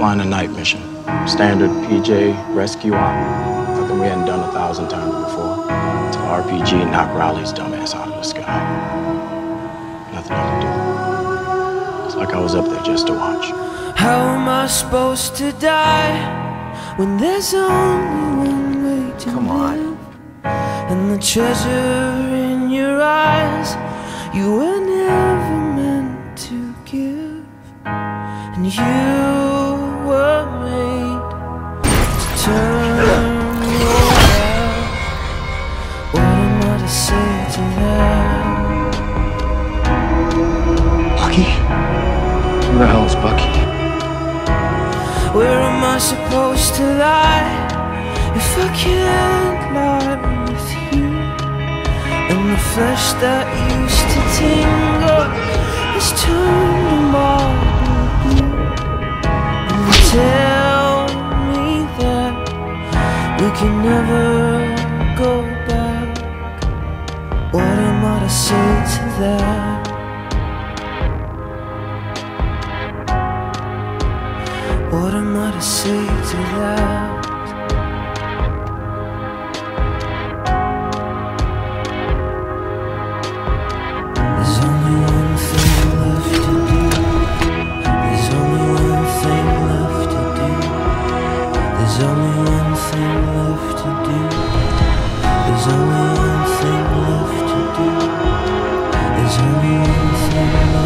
flying a night mission. Standard PJ rescue op. Nothing we hadn't done a thousand times before. Till RPG knocked Riley's dumbass out of the sky. Nothing I could do. It's like I was up there just to watch. How am I supposed to die when there's only one way to Come on. live? And the treasure in your eyes you were never meant to give. And you Bucky? Who the hell is Bucky? Where am I supposed to lie if I can't lie with you? And the flesh that used to tingle is turned to marble blue. And tell me that we can never I say to that? What am I to say to that? 想你一。